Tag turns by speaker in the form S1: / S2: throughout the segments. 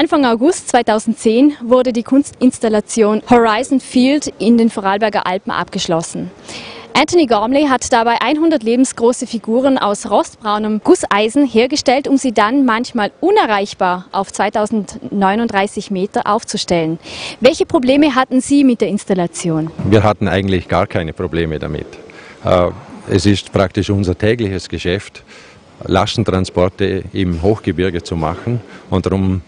S1: Anfang August 2010 wurde die Kunstinstallation Horizon Field in den Vorarlberger Alpen abgeschlossen. Anthony Gormley hat dabei 100 lebensgroße Figuren aus rostbraunem Gusseisen hergestellt, um sie dann manchmal unerreichbar auf 2039 Meter aufzustellen. Welche Probleme hatten Sie mit der Installation?
S2: Wir hatten eigentlich gar keine Probleme damit. Äh, es ist praktisch unser tägliches Geschäft, Lastentransporte im Hochgebirge zu machen und darum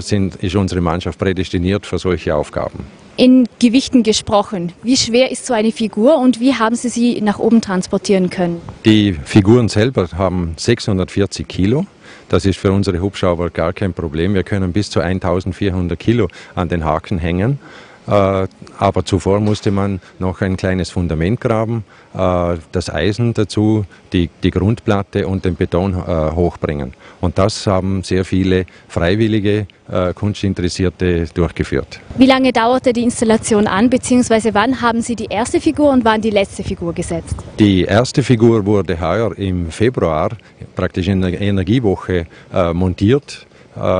S2: sind, ist unsere Mannschaft prädestiniert für solche Aufgaben.
S1: In Gewichten gesprochen, wie schwer ist so eine Figur und wie haben Sie sie nach oben transportieren können?
S2: Die Figuren selber haben 640 Kilo. Das ist für unsere Hubschrauber gar kein Problem. Wir können bis zu 1400 Kilo an den Haken hängen. Äh, aber zuvor musste man noch ein kleines Fundament graben, äh, das Eisen dazu, die, die Grundplatte und den Beton äh, hochbringen. Und das haben sehr viele freiwillige Kunstinteressierte durchgeführt.
S1: Wie lange dauerte die Installation an, beziehungsweise wann haben Sie die erste Figur und wann die letzte Figur gesetzt?
S2: Die erste Figur wurde heuer im Februar, praktisch in der Energiewoche, montiert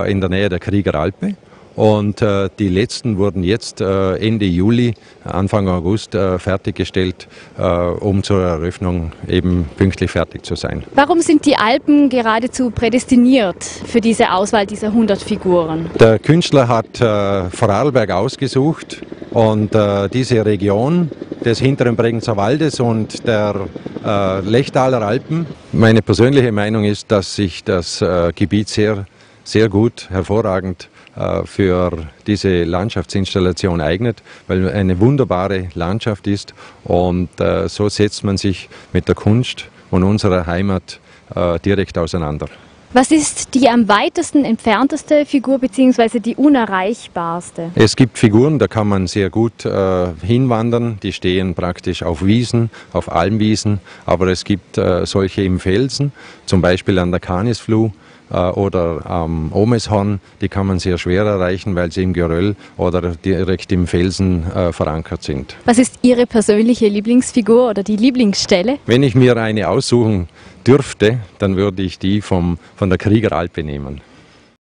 S2: in der Nähe der Kriegeralpe. Und äh, die letzten wurden jetzt äh, Ende Juli, Anfang August äh, fertiggestellt, äh, um zur Eröffnung eben pünktlich fertig zu sein.
S1: Warum sind die Alpen geradezu prädestiniert für diese Auswahl dieser 100 Figuren?
S2: Der Künstler hat äh, Vorarlberg ausgesucht und äh, diese Region des hinteren Bregenzer Waldes und der Lechtaler Alpen. Meine persönliche Meinung ist, dass sich das Gebiet sehr, sehr gut, hervorragend für diese Landschaftsinstallation eignet, weil eine wunderbare Landschaft ist und äh, so setzt man sich mit der Kunst und unserer Heimat äh, direkt auseinander.
S1: Was ist die am weitesten entfernteste Figur bzw. die unerreichbarste?
S2: Es gibt Figuren, da kann man sehr gut äh, hinwandern. Die stehen praktisch auf Wiesen, auf Almwiesen. Aber es gibt äh, solche im Felsen, zum Beispiel an der Canisfluh äh, oder am Omeshorn, die kann man sehr schwer erreichen, weil sie im Geröll oder direkt im Felsen äh, verankert sind.
S1: Was ist Ihre persönliche Lieblingsfigur oder die Lieblingsstelle?
S2: Wenn ich mir eine aussuchen dürfte, dann würde ich die vom, von der Kriegeralpe nehmen.